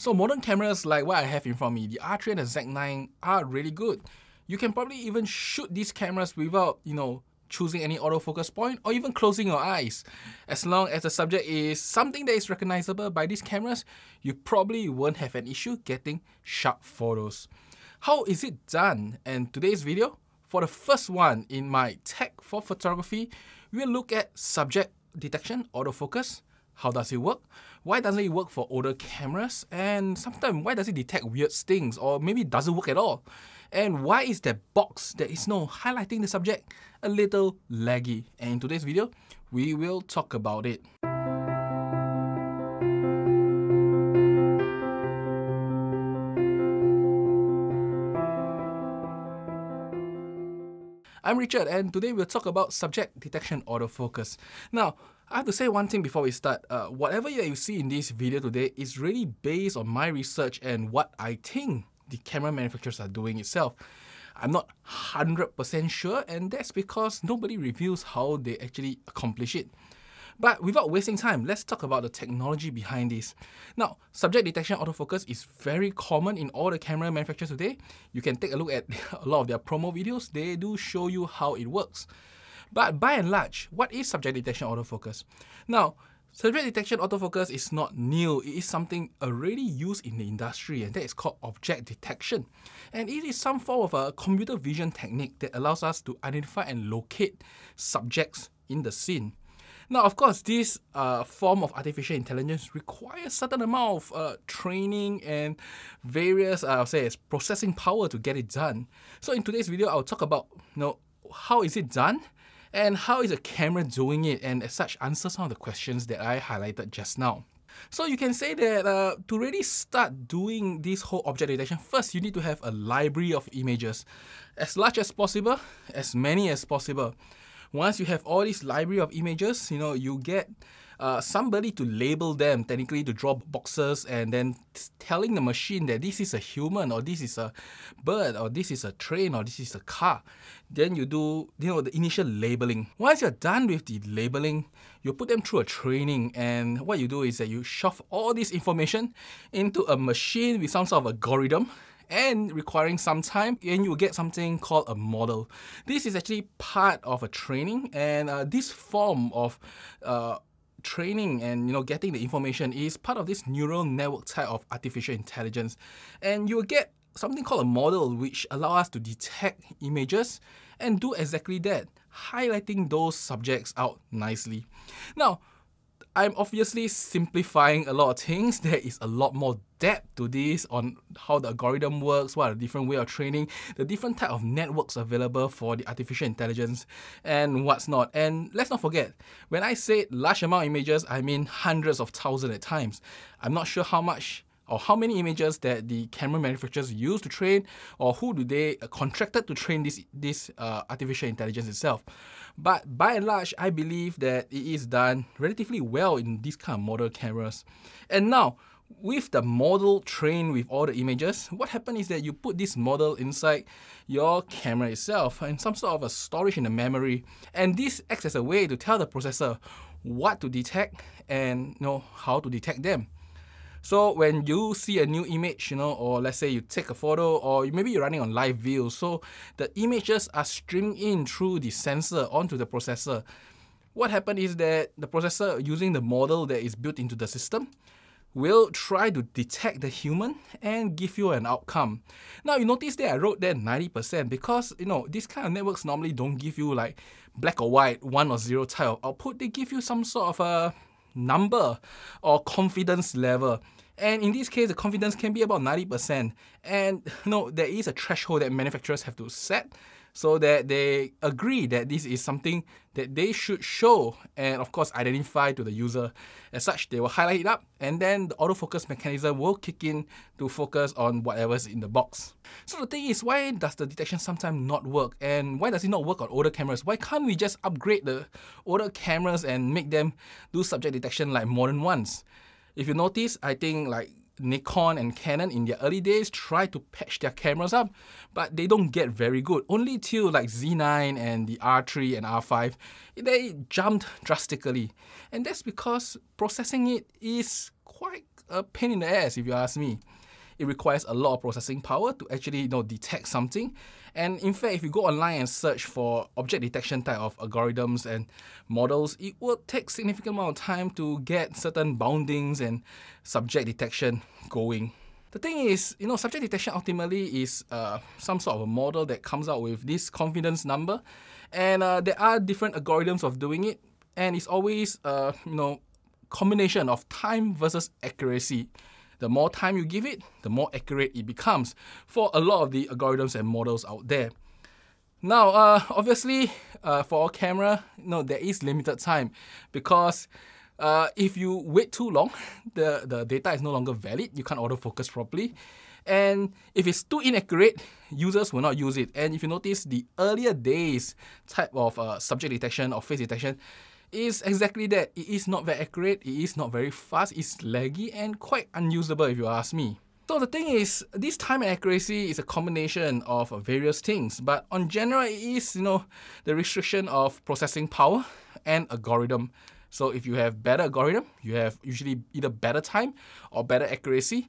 So modern cameras like what I have in front of me, the R3 and the Z9 are really good. You can probably even shoot these cameras without, you know, choosing any autofocus point or even closing your eyes. As long as the subject is something that is recognizable by these cameras, you probably won't have an issue getting sharp photos. How is it done? And today's video, for the first one in my tech for photography, we'll look at subject detection autofocus. How does it work? Why doesn't it work for older cameras? And sometimes why does it detect weird things or maybe it doesn't work at all? And why is that box that is now highlighting the subject a little laggy? And in today's video, we will talk about it. I'm Richard and today we'll talk about subject detection autofocus. Now, I have to say one thing before we start. Uh, whatever you see in this video today is really based on my research and what I think the camera manufacturers are doing itself. I'm not 100% sure, and that's because nobody reveals how they actually accomplish it. But without wasting time, let's talk about the technology behind this. Now, subject detection autofocus is very common in all the camera manufacturers today. You can take a look at a lot of their promo videos, they do show you how it works. But by and large, what is subject detection autofocus? Now, Subject detection autofocus is not new, it is something already used in the industry and that is called object detection. And it is some form of a computer vision technique that allows us to identify and locate subjects in the scene. Now, of course, this uh, form of artificial intelligence requires certain amount of uh, training and various, uh, I'll say, processing power to get it done. So in today's video, I'll talk about you know, how is it done and how is a camera doing it and as such answer some of the questions that I highlighted just now. So you can say that uh, to really start doing this whole object detection, first you need to have a library of images. As large as possible, as many as possible. Once you have all this library of images, you know, you get uh, somebody to label them, technically to draw boxes and then telling the machine that this is a human or this is a bird or this is a train or this is a car. Then you do, you know, the initial labeling. Once you're done with the labeling, you put them through a training and what you do is that you shove all this information into a machine with some sort of algorithm and requiring some time and you get something called a model. This is actually part of a training and uh, this form of uh, training and you know getting the information is part of this neural network type of artificial intelligence. And you will get something called a model which allow us to detect images and do exactly that highlighting those subjects out nicely. Now I'm obviously simplifying a lot of things. There is a lot more depth to this on how the algorithm works, what are the different way of training, the different type of networks available for the artificial intelligence, and what's not. And let's not forget, when I say large amount of images, I mean hundreds of thousands at times. I'm not sure how much or how many images that the camera manufacturers use to train, or who do they uh, contracted to train this this uh, artificial intelligence itself. But by and large, I believe that it is done relatively well in these kind of model cameras. And now, with the model trained with all the images, what happens is that you put this model inside your camera itself and some sort of a storage in the memory. And this acts as a way to tell the processor what to detect and you know how to detect them. So when you see a new image, you know, or let's say you take a photo, or maybe you're running on live view, so the images are streaming in through the sensor onto the processor. What happened is that the processor, using the model that is built into the system, will try to detect the human and give you an outcome. Now you notice that I wrote that 90% because you know these kind of networks normally don't give you like black or white, one or zero type of output. They give you some sort of a number or confidence level. And in this case, the confidence can be about 90%. And you know, there is a threshold that manufacturers have to set so that they agree that this is something that they should show and of course identify to the user. As such, they will highlight it up and then the autofocus mechanism will kick in to focus on whatever's in the box. So the thing is, why does the detection sometimes not work and why does it not work on older cameras? Why can't we just upgrade the older cameras and make them do subject detection like modern ones? If you notice, I think like Nikon and Canon in their early days tried to patch their cameras up, but they don't get very good. Only till like Z9 and the R3 and R5, they jumped drastically. And that's because processing it is quite a pain in the ass if you ask me. It requires a lot of processing power to actually you know detect something. And in fact, if you go online and search for object detection type of algorithms and models, it will take significant amount of time to get certain boundings and subject detection going. The thing is, you know, subject detection ultimately is uh, some sort of a model that comes out with this confidence number, and uh, there are different algorithms of doing it, and it's always, uh, you know, combination of time versus accuracy. The more time you give it, the more accurate it becomes for a lot of the algorithms and models out there. Now, uh, obviously, uh, for our camera, know, there is limited time because uh, if you wait too long, the, the data is no longer valid. You can't autofocus properly. And if it's too inaccurate, users will not use it. And if you notice, the earlier days type of uh, subject detection or face detection is exactly that. It is not very accurate, it is not very fast, it's laggy and quite unusable if you ask me. So the thing is, this time and accuracy is a combination of various things, but on general, it is you know the restriction of processing power and algorithm. So if you have better algorithm, you have usually either better time or better accuracy.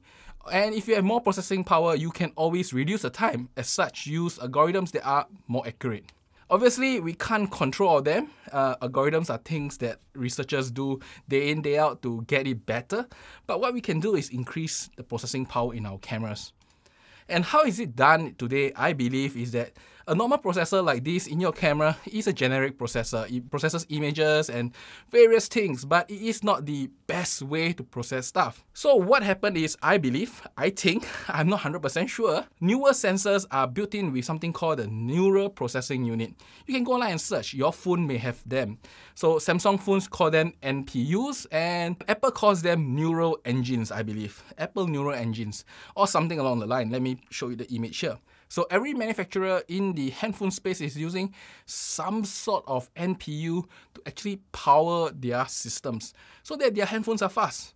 And if you have more processing power, you can always reduce the time. As such, use algorithms that are more accurate. Obviously, we can't control them. Uh, algorithms are things that researchers do day in, day out to get it better. But what we can do is increase the processing power in our cameras. And how is it done today, I believe, is that a normal processor like this in your camera is a generic processor. It processes images and various things, but it is not the best way to process stuff. So what happened is, I believe, I think, I'm not 100% sure, newer sensors are built in with something called the Neural Processing Unit. You can go online and search, your phone may have them. So Samsung phones call them NPUs and Apple calls them neural engines, I believe. Apple neural engines or something along the line. Let me show you the image here. So every manufacturer in the handphone space is using some sort of NPU to actually power their systems so that their handphones are fast.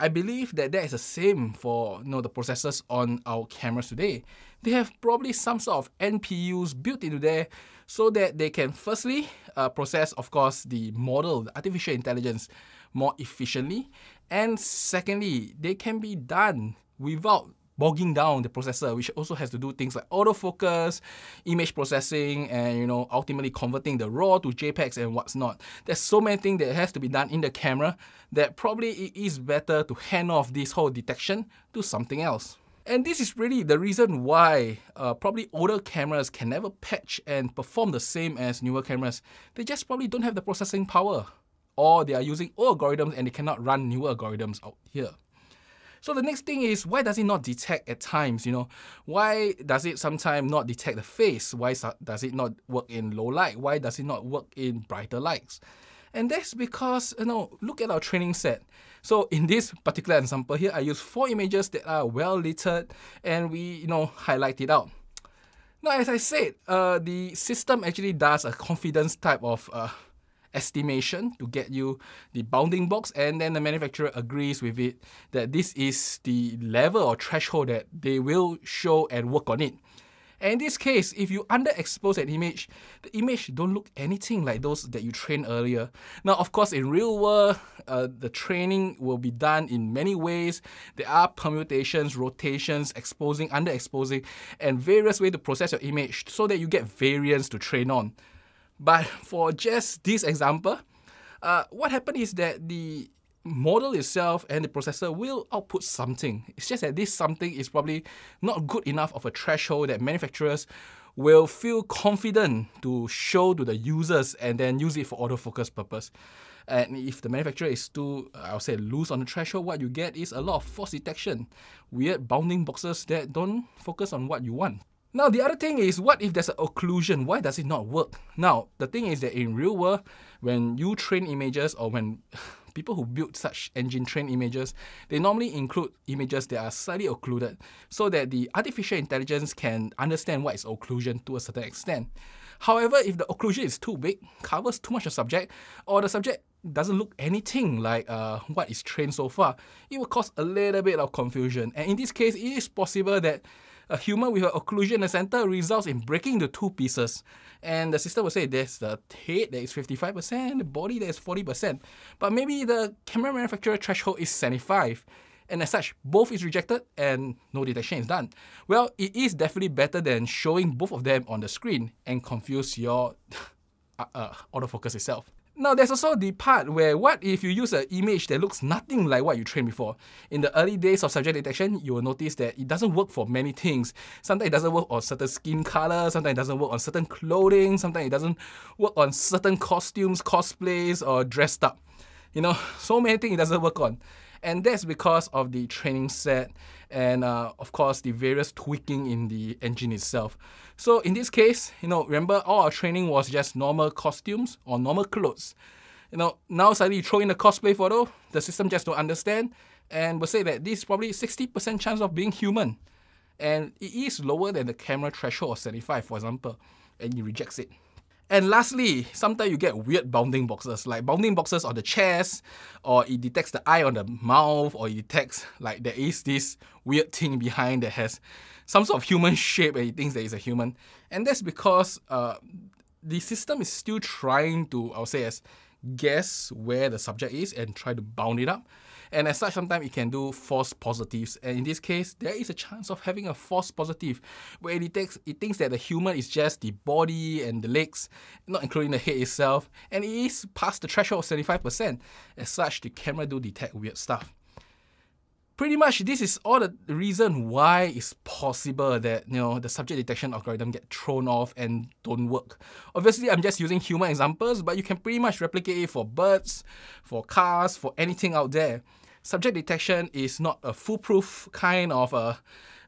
I believe that that is the same for you know, the processors on our cameras today. They have probably some sort of NPUs built into there so that they can firstly uh, process, of course, the model, the artificial intelligence more efficiently. And secondly, they can be done without bogging down the processor, which also has to do things like autofocus, image processing, and you know ultimately converting the RAW to JPEGs and what's not. There's so many things that has to be done in the camera that probably it is better to hand off this whole detection to something else. And this is really the reason why uh, probably older cameras can never patch and perform the same as newer cameras. They just probably don't have the processing power. Or they are using old algorithms and they cannot run newer algorithms out here. So the next thing is why does it not detect at times? You know, why does it sometimes not detect the face? Why does it not work in low light? Why does it not work in brighter lights? And that's because, you know, look at our training set. So in this particular example here, I use four images that are well lit and we, you know, highlight it out. Now, as I said, uh, the system actually does a confidence type of uh, estimation to get you the bounding box and then the manufacturer agrees with it that this is the level or threshold that they will show and work on it. And in this case, if you underexpose an image, the image don't look anything like those that you trained earlier. Now, of course, in real world, uh, the training will be done in many ways. There are permutations, rotations, exposing, underexposing, and various ways to process your image so that you get variance to train on. But for just this example, uh, what happened is that the model itself and the processor will output something. It's just that this something is probably not good enough of a threshold that manufacturers will feel confident to show to the users and then use it for autofocus purpose. And if the manufacturer is too, I'll say, loose on the threshold, what you get is a lot of false detection, weird bounding boxes that don't focus on what you want. Now, the other thing is, what if there's an occlusion? Why does it not work? Now, the thing is that in real world, when you train images or when people who build such engine train images, they normally include images that are slightly occluded so that the artificial intelligence can understand what is occlusion to a certain extent. However, if the occlusion is too big, covers too much of subject, or the subject doesn't look anything like uh, what is trained so far, it will cause a little bit of confusion. And in this case, it is possible that a human with an occlusion in the center results in breaking the two pieces. And the system will say there's the head that is 55%, the body that is 40%. But maybe the camera manufacturer threshold is 75. and as such, both is rejected and no detection is done. Well, it is definitely better than showing both of them on the screen and confuse your uh, uh, autofocus itself. Now, there's also the part where what if you use an image that looks nothing like what you trained before? In the early days of subject detection, you will notice that it doesn't work for many things. Sometimes it doesn't work on certain skin color, sometimes it doesn't work on certain clothing, sometimes it doesn't work on certain costumes, cosplays, or dressed up. You know, so many things it doesn't work on. And that's because of the training set and uh, of course the various tweaking in the engine itself. So in this case, you know, remember all our training was just normal costumes or normal clothes. You know, now suddenly you throw in a cosplay photo, the system just don't understand and will say that this is probably 60% chance of being human. And it is lower than the camera threshold of 75, for example, and it rejects it. And lastly, sometimes you get weird bounding boxes, like bounding boxes on the chest, or it detects the eye on the mouth, or it detects like there is this weird thing behind that has some sort of human shape and it thinks that it's a human. And that's because uh, the system is still trying to, I'll say as, guess where the subject is and try to bound it up. And as such, sometimes it can do false positives. And in this case, there is a chance of having a false positive where it, detects, it thinks that the human is just the body and the legs, not including the head itself. And it is past the threshold of 75%. As such, the camera do detect weird stuff pretty much this is all the reason why it's possible that you know the subject detection algorithm get thrown off and don't work. Obviously, I'm just using human examples, but you can pretty much replicate it for birds, for cars, for anything out there subject detection is not a foolproof kind of a, uh,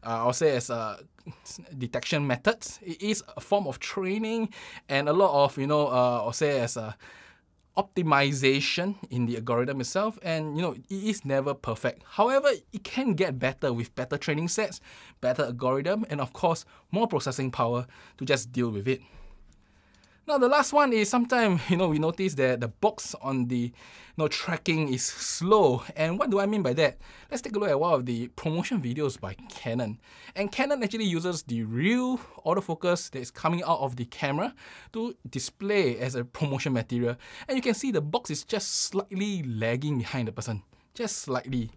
I'll say as a detection methods. It is a form of training and a lot of, you know, uh, I'll say as a optimization in the algorithm itself. And you know it is never perfect. However it can get better with better training sets better algorithm and of course more processing power to just deal with it now the last one is sometimes you know we notice that the box on the you know, tracking is slow. And what do I mean by that? Let's take a look at one of the promotion videos by Canon. And Canon actually uses the real autofocus that is coming out of the camera to display as a promotion material. And you can see the box is just slightly lagging behind the person, just slightly.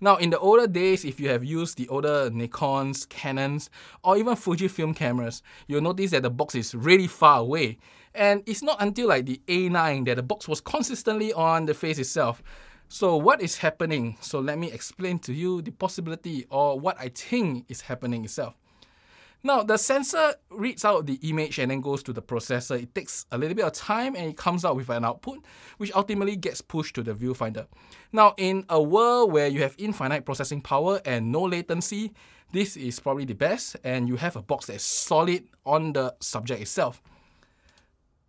Now, in the older days, if you have used the older Nikons, Canons, or even Fujifilm cameras, you'll notice that the box is really far away. And it's not until like the A9 that the box was consistently on the face itself. So what is happening? So let me explain to you the possibility or what I think is happening itself. Now, the sensor reads out the image and then goes to the processor. It takes a little bit of time and it comes out with an output, which ultimately gets pushed to the viewfinder. Now, in a world where you have infinite processing power and no latency, this is probably the best and you have a box that is solid on the subject itself.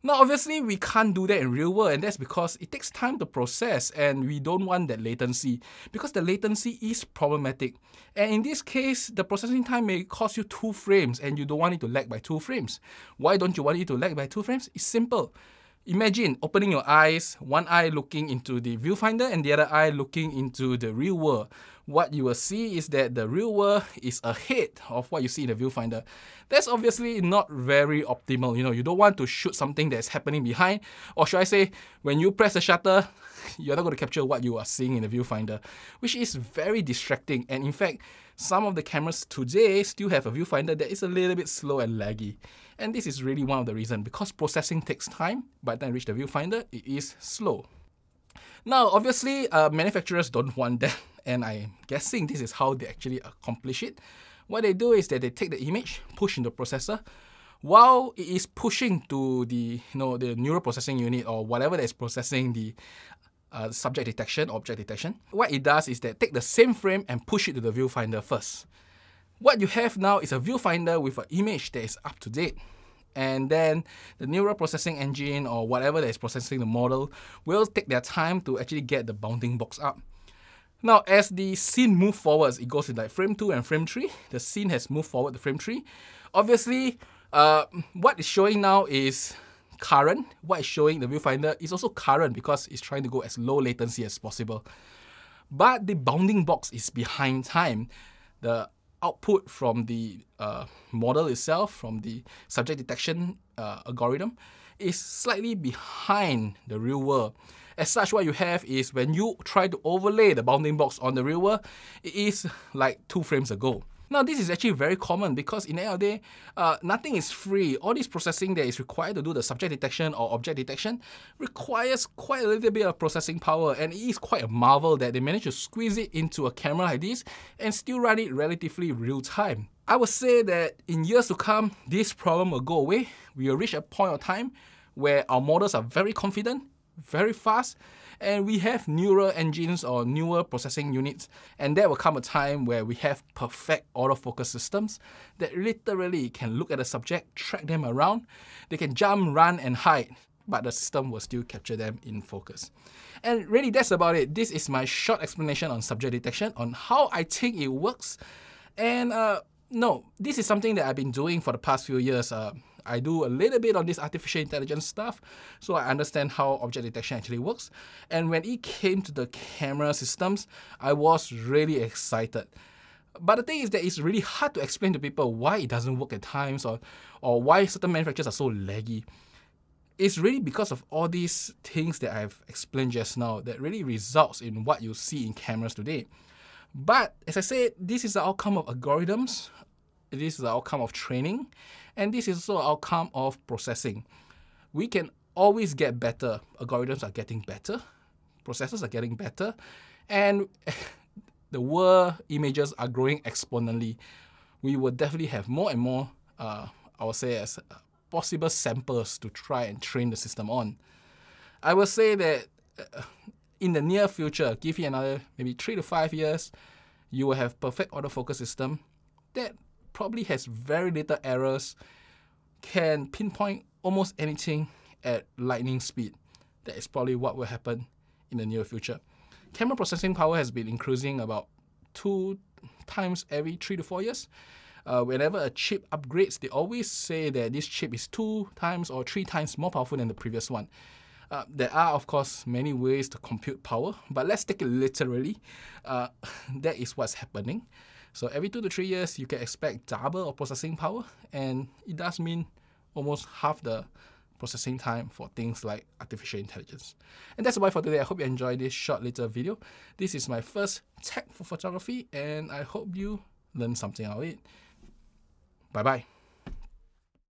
Now, obviously, we can't do that in real world, and that's because it takes time to process, and we don't want that latency because the latency is problematic. And in this case, the processing time may cost you two frames, and you don't want it to lag by two frames. Why don't you want it to lag by two frames? It's simple. Imagine opening your eyes, one eye looking into the viewfinder and the other eye looking into the real world what you will see is that the real world is ahead of what you see in the viewfinder. That's obviously not very optimal. You know, you don't want to shoot something that's happening behind, or should I say, when you press the shutter, you're not going to capture what you are seeing in the viewfinder, which is very distracting. And in fact, some of the cameras today still have a viewfinder that is a little bit slow and laggy. And this is really one of the reasons because processing takes time. By the time you reach the viewfinder, it is slow. Now, obviously, uh, manufacturers don't want that and I'm guessing this is how they actually accomplish it. What they do is that they take the image, push in the processor, while it is pushing to the you know the neural processing unit or whatever that is processing the uh, subject detection, object detection, what it does is that take the same frame and push it to the viewfinder first. What you have now is a viewfinder with an image that is up to date. And then the neural processing engine or whatever that is processing the model will take their time to actually get the bounding box up. Now, as the scene moves forwards, it goes in like frame 2 and frame 3. The scene has moved forward to frame 3. Obviously, uh, what is showing now is current. What is showing the viewfinder is also current because it's trying to go as low latency as possible. But the bounding box is behind time. The output from the uh, model itself, from the subject detection uh, algorithm, is slightly behind the real world. As such, what you have is when you try to overlay the bounding box on the real world, it is like two frames ago. Now, this is actually very common because in ALD, uh, nothing is free. All this processing that is required to do the subject detection or object detection requires quite a little bit of processing power, and it is quite a marvel that they managed to squeeze it into a camera like this and still run it relatively real time. I would say that in years to come, this problem will go away. We will reach a point of time where our models are very confident, very fast, and we have neural engines or newer processing units, and there will come a time where we have perfect autofocus systems that literally can look at a subject, track them around, they can jump, run, and hide, but the system will still capture them in focus. And really, that's about it. This is my short explanation on subject detection, on how I think it works. And uh, no, this is something that I've been doing for the past few years. Uh, I do a little bit on this artificial intelligence stuff, so I understand how object detection actually works. And when it came to the camera systems, I was really excited. But the thing is that it's really hard to explain to people why it doesn't work at times or, or why certain manufacturers are so laggy. It's really because of all these things that I've explained just now that really results in what you see in cameras today. But as I said, this is the outcome of algorithms, this is the outcome of training, and this is also outcome of processing. We can always get better. Algorithms are getting better, processors are getting better, and the world images are growing exponentially. We will definitely have more and more, uh, I would say, as uh, possible samples to try and train the system on. I will say that uh, in the near future, give you another maybe three to five years, you will have perfect autofocus system that probably has very little errors, can pinpoint almost anything at lightning speed. That is probably what will happen in the near future. Camera processing power has been increasing about two times every three to four years. Uh, whenever a chip upgrades, they always say that this chip is two times or three times more powerful than the previous one. Uh, there are, of course, many ways to compute power, but let's take it literally. Uh, that is what's happening. So every two to three years, you can expect double of processing power, and it does mean almost half the processing time for things like artificial intelligence. And that's about for today. I hope you enjoyed this short little video. This is my first tech for photography, and I hope you learned something out of it. Bye bye.